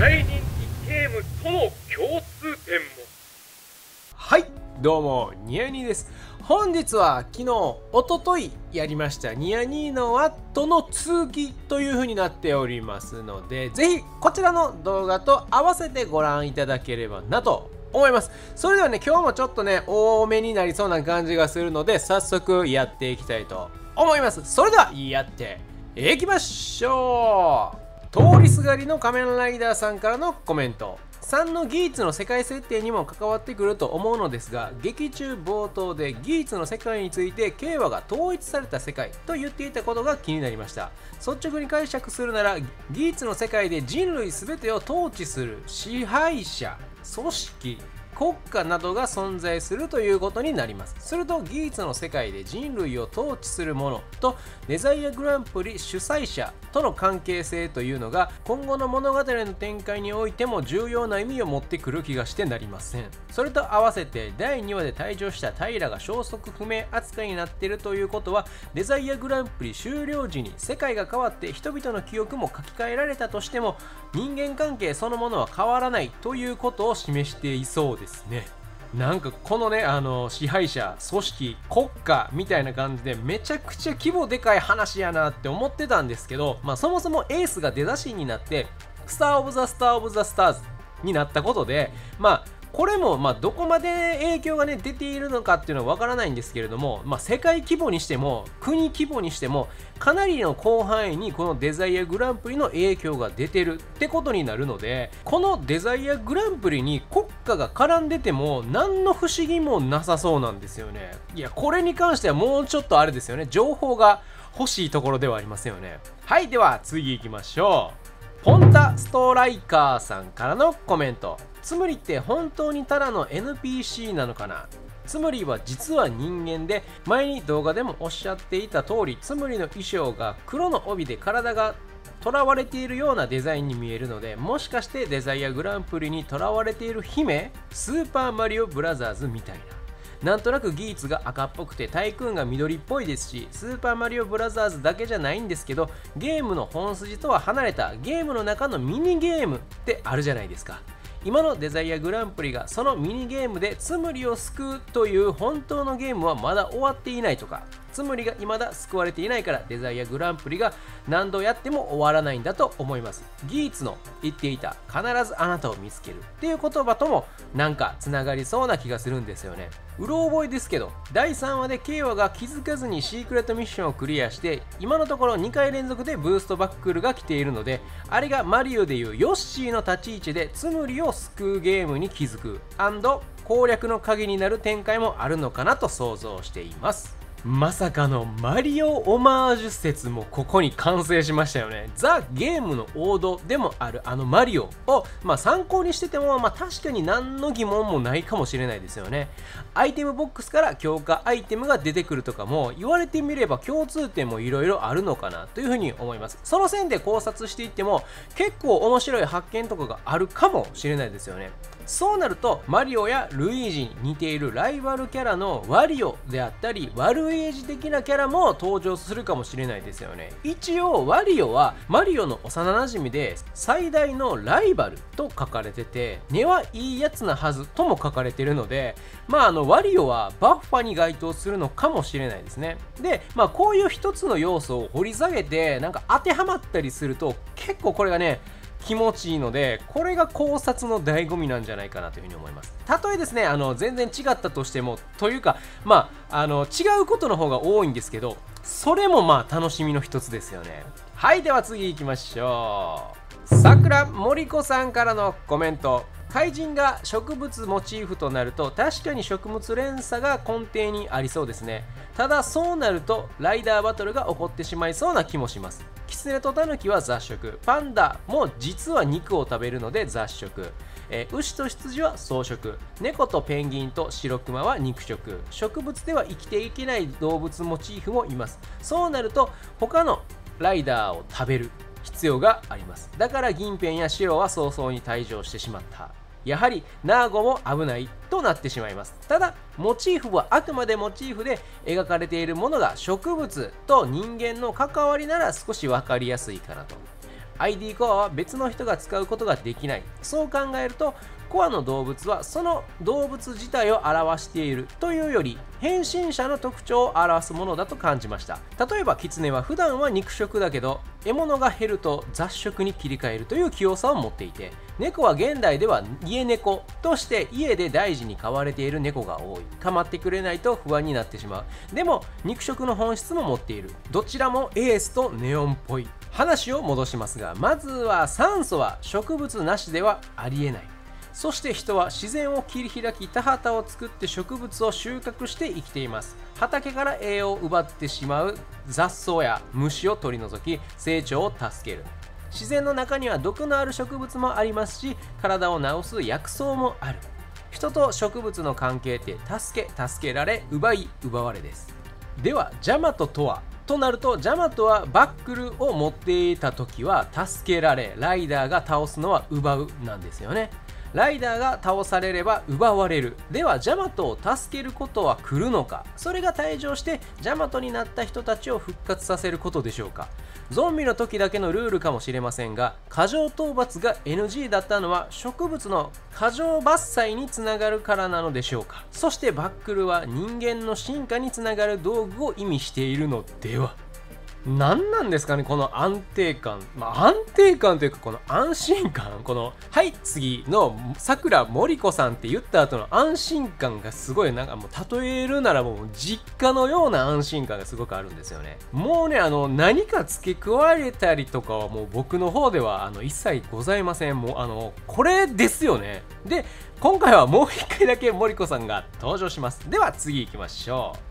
大人気ゲームとの共通点も。はいどうもニヤニーです。本日は昨日おとといやりましたニヤニーのワットの続きという風になっておりますのでぜひこちらの動画と合わせてご覧いただければなと思います。それではね今日もちょっとね多めになりそうな感じがするので早速やっていきたいと思います。それではやっていきましょう。通りすがりの仮面ライダーさんからのコメント。3のギーツの世界設定にも関わってくると思うのですが劇中冒頭でギーツの世界について慶和が統一された世界と言っていたことが気になりました。率直に解釈するならギーツの世界で人類全てを統治する支配者組織国家などが存在するということになります。するとギーツの世界で人類を統治するものとデザイアグランプリ主催者との関係性というのが今後の物語の展開においても重要な意味を持ってくる気がしてなりません。それと合わせて第2話で退場した平が消息不明扱いになっているということはデザイアグランプリ終了時に世界が変わって人々の記憶も書き換えられたとしても人間関係そのものは変わらないということを示していそうです。ですね。なんかこのねあの支配者組織国家みたいな感じでめちゃくちゃ規模でかい話やなって思ってたんですけど、まあ、そもそもエースが出だしになってスター・オブ・ザ・スター・オブ・ザ・スターズになったことでまあこれもまあどこまで影響がね出ているのかっていうのはわからないんですけれども、まあ、世界規模にしても国規模にしてもかなりの広範囲にこのデザイアグランプリの影響が出てるってことになるのでこのデザイアグランプリに国家が絡んでても何の不思議もなさそうなんですよね。いやこれに関してはもうちょっとあれですよね。情報が欲しいところではありますよね。はいでは次行きましょう。ポンタストライカーさんからのコメント。つむりって本当にただの NPC なのかな？つむりは実は人間で前に動画でもおっしゃっていた通りつむりの衣装が黒の帯で体が囚われているようなデザインに見えるのでもしかしてデザイアグランプリに囚われている姫スーパーマリオブラザーズみたいな。なんとなくギーツが赤っぽくてタイクーンが緑っぽいですしスーパーマリオブラザーズだけじゃないんですけどゲームの本筋とは離れたゲームの中のミニゲームってあるじゃないですか。今のデザイアグランプリがそのミニゲームでつむりを救うという本当のゲームはまだ終わっていないとかつむりが未だ救われていないからデザイアグランプリが何度やっても終わらないんだと思います。ギーツの言っていた必ずあなたを見つけるっていう言葉ともなんかつながりそうな気がするんですよね。うろ覚えですけど第3話でケイワが気づかずにシークレットミッションをクリアして今のところ2回連続でブーストバックルが来ているのであれがマリオでいうヨッシーの立ち位置でツムリを救うゲームに気づく。攻略の鍵になる展開もあるのかなと想像しています。まさかのマリオオマージュ説もここに完成しましたよね。ザ・ゲームの王道でもあるあのマリオを、まあ、参考にしてても、まあ、確かに何の疑問もないかもしれないですよね。アイテムボックスから強化アイテムが出てくるとかも言われてみれば共通点もいろいろあるのかなというふうに思います。その線で考察していっても結構面白い発見とかがあるかもしれないですよね。そうなるとマリオやルイージに似ているライバルキャラのワリオであったりワルイージ的なキャラも登場するかもしれないですよね。一応ワリオはマリオの幼なじみで最大のライバルと書かれてて根はいいやつなはずとも書かれてるのでまああのワリオはバッファに該当するのかもしれないですね。でまあこういう一つの要素を掘り下げてなんか当てはまったりすると結構これがね気持ちいいのでこれが考察の醍醐味なんじゃないかなというふうに思います。たとえですねあの全然違ったとしてもというかまああの違うことの方が多いんですけどそれもまあ楽しみの一つですよね。はいでは次行きましょう。さくら森子さんからのコメント。怪人が植物モチーフとなると確かに食物連鎖が根底にありそうですね。ただそうなるとライダーバトルが起こってしまいそうな気もします。キツネとタヌキは雑食。パンダも実は肉を食べるので雑食。え、牛と羊は草食。猫とペンギンと白クマは肉食。植物では生きていけない動物モチーフもいます。そうなると他のライダーを食べる必要があります。だから銀ペンや白は早々に退場してしまった。やはりナーゴも危ないとなってしまいます。ただモチーフはあくまでモチーフで描かれているものが植物と人間の関わりなら少し分かりやすいかなと。ID コアは別の人が使うことができない。そう考えるとコアの動物はその動物自体を表しているというより変身者の特徴を表すものだと感じました。例えばキツネは普段は肉食だけど獲物が減ると雑食に切り替えるという器用さを持っていて猫は現代では家猫として家で大事に飼われている猫が多い。構ってくれないと不安になってしまう。でも肉食の本質も持っている。どちらもエースとネオンっぽい。話を戻しますがまずは酸素は植物なしではありえない。そして人は自然を切り開き田畑を作って植物を収穫して生きています。畑から栄養を奪ってしまう雑草や虫を取り除き成長を助ける。自然の中には毒のある植物もありますし体を治す薬草もある。人と植物の関係って助け助けられ奪い奪われです。ではジャマトとは？となるとジャマトはバックルを持っていた時は助けられライダーが倒すのは奪うなんですよね。ライダーが倒されれば奪われる。ではジャマトを助けることは来るのか？それが退場してジャマトになった人たちを復活させることでしょうか？ゾンビの時だけのルールかもしれませんが過剰討伐が NG だったのは植物の過剰伐採につながるからなのでしょうか？そしてバックルは人間の進化につながる道具を意味しているのでは？何なんですかねこの安定感、まあ、安定感というかこの安心感。このはい次のさくらもりこさんって言った後の安心感がすごいなんかもう例えるならもう実家のような安心感がすごくあるんですよね。もうねあの何か付け加えたりとかはもう僕の方ではあの一切ございません。もうあのこれですよね。で今回はもう一回だけもりこさんが登場します。では次行きましょう。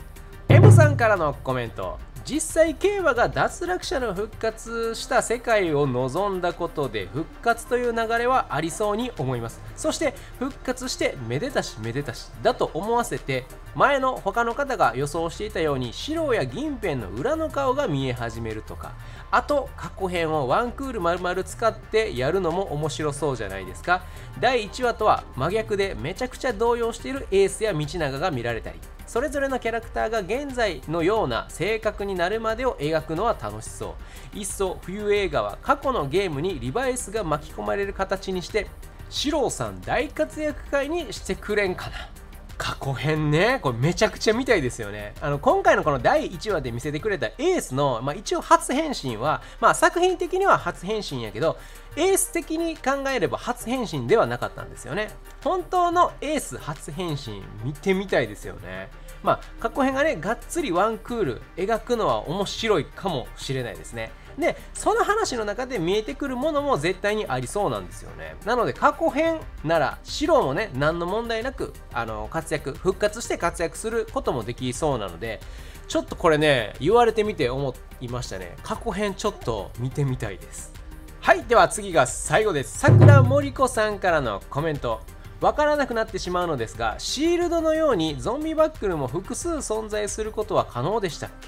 M さんからのコメント。実際競馬が脱落者の復活した世界を望んだことで復活という流れはありそうに思います。そして復活してめでたしめでたしだと思わせて前の他の方が予想していたように白や銀ペンの裏の顔が見え始めるとか。あと過去編をワンクール丸々使ってやるのも面白そうじゃないですか。第1話とは真逆でめちゃくちゃ動揺しているエースや道長が見られたり。それぞれのキャラクターが現在のような性格になるまでを描くのは楽しそう。いっそ冬映画は過去のゲームにリバイスが巻き込まれる形にして四郎さん大活躍会にしてくれんかな。過去編ね。これめちゃくちゃ見たいですよね。あの今回のこの第1話で見せてくれたエースの、まあ、一応初変身は、まあ、作品的には初変身やけどエース的に考えれば初変身ではなかったんですよね。本当のエース初変身見てみたいですよね。まあ過去編がねがっつりワンクール描くのは面白いかもしれないですね。でその話の中で見えてくるものも絶対にありそうなんですよね。なので過去編なら白もね何の問題なくあの活躍復活して活躍することもできそうなのでちょっとこれね言われてみて思いましたね。過去編ちょっと見てみたいです。はいでは次が最後です。さくらもりこさんからのコメント。わからなくなってしまうのですがシールドのようにゾンビバックルも複数存在することは可能でしたっけ？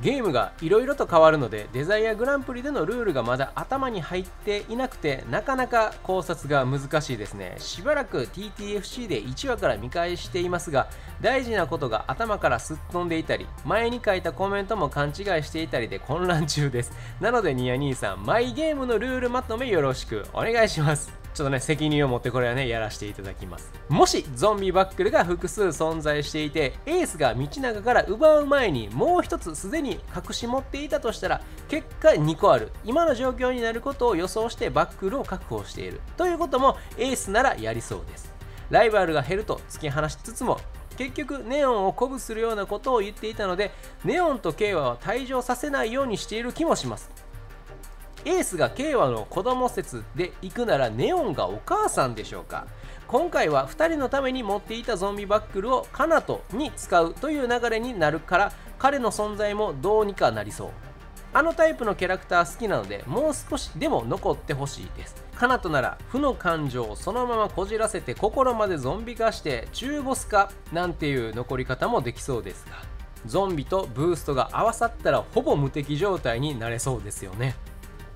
ゲームがいろいろと変わるのでデザイアグランプリでのルールがまだ頭に入っていなくてなかなか考察が難しいですね。しばらく TTFC で1話から見返していますが大事なことが頭からすっ飛んでいたり前に書いたコメントも勘違いしていたりで 混乱中です。なのでニヤ兄さんマイゲームのルールまとめよろしくお願いします。ちょっとね、責任を持ってこれはね、やらせていただきます。もし、ゾンビバックルが複数存在していて、エースが道長から奪う前にもう一つすでにに隠し持っていたとしたら、結果2個ある。今の状況になることを予想してバックルを確保している。ということも、エースならやりそうです。ライバルが減ると突き放しつつも、結局ネオンを鼓舞するようなことを言っていたのでネオンと慶和は退場させないようにしている気もしますエースが慶和の子供説で行くならネオンがお母さんでしょうか今回は2人のために持っていたゾンビバックルをカナトに使うという流れになるから彼の存在もどうにかなりそう。あのタイプのキャラクター好きなのでもう少しでも残ってほしいです。カナトなら負の感情をそのままこじらせて心までゾンビ化して中ボス化なんていう残り方もできそうですがゾンビとブーストが合わさったらほぼ無敵状態になれそうですよね。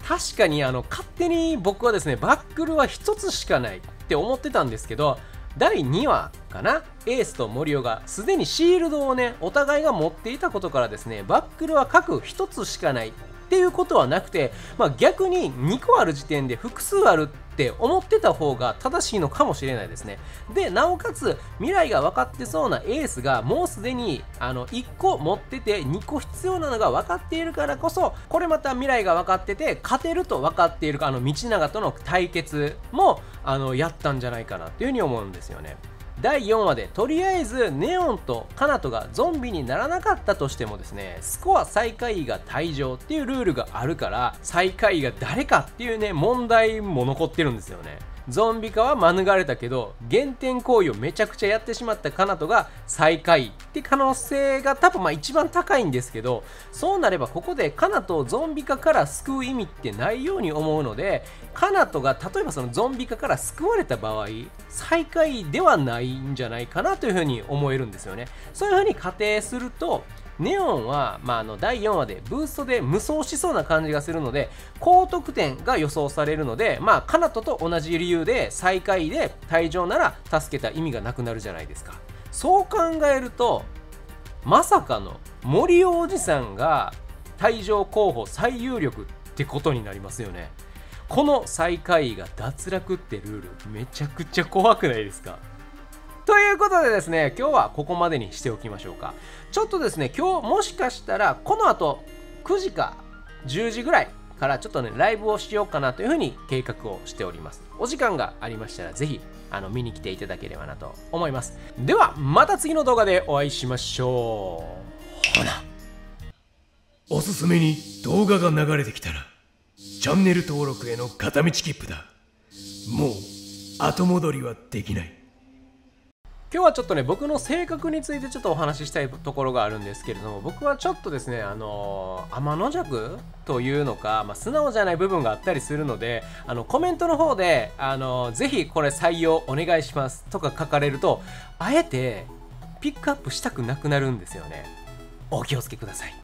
確かにあの勝手に僕はですねバックルは1つしかないって思ってたんですけど第2話かな？エースと森尾がすでにシールドをねお互いが持っていたことからですねバックルは各1つしかないっていうことはなくて、まあ、逆に2個ある時点で複数あるって思ってた方が正しいのかもしれないですね。で、なおかつ未来が分かってそうなエースがもうすでにあの1個持ってて2個必要なのが分かっているからこそ、これまた未来が分かってて勝てると分かっているあの道長との対決もあのやったんじゃないかなっていうふうに思うんですよね。第4話でとりあえずネオンとカナトがゾンビにならなかったとしてもですねスコア最下位が退場っていうルールがあるから最下位が誰かっていうね問題も残ってるんですよねゾンビ化は免れたけど減点行為をめちゃくちゃやってしまったカナトが最下位って可能性が多分まあ一番高いんですけどそうなればここでカナトをゾンビ化から救う意味ってないように思うのでカナトが例えばそのゾンビ化から救われた場合最下位ではないんじゃないかなというふうに思えるんですよね。そういうふうに仮定するとネオンは、まあ、あの第4話でブーストで無双しそうな感じがするので高得点が予想されるので、まあ、カナトと同じ理由で最下位で退場なら助けた意味がなくなるじゃないですか。そう考えるとまさかの森おじさんが退場候補最有力ってことになりますよね。この最下位が脱落ってルールめちゃくちゃ怖くないですか？ということでですね今日はここまでにしておきましょうか。ちょっとですね今日もしかしたらこの後9時か10時ぐらいからちょっとねライブをしようかなというふうに計画をしております。お時間がありましたらぜひあの見に来ていただければなと思います。ではまた次の動画でお会いしましょう。ほな。おすすめに動画が流れてきたらチャンネル登録への片道切符だ。もう後戻りはできない。今日はちょっとね僕の性格についてちょっとお話ししたいところがあるんですけれども僕はちょっとですねあの天の弱というのか、まあ、素直じゃない部分があったりするのであのコメントの方であのぜひこれ採用お願いしますとか書かれるとあえてピックアップしたくなくなるんですよね。お気をつけください。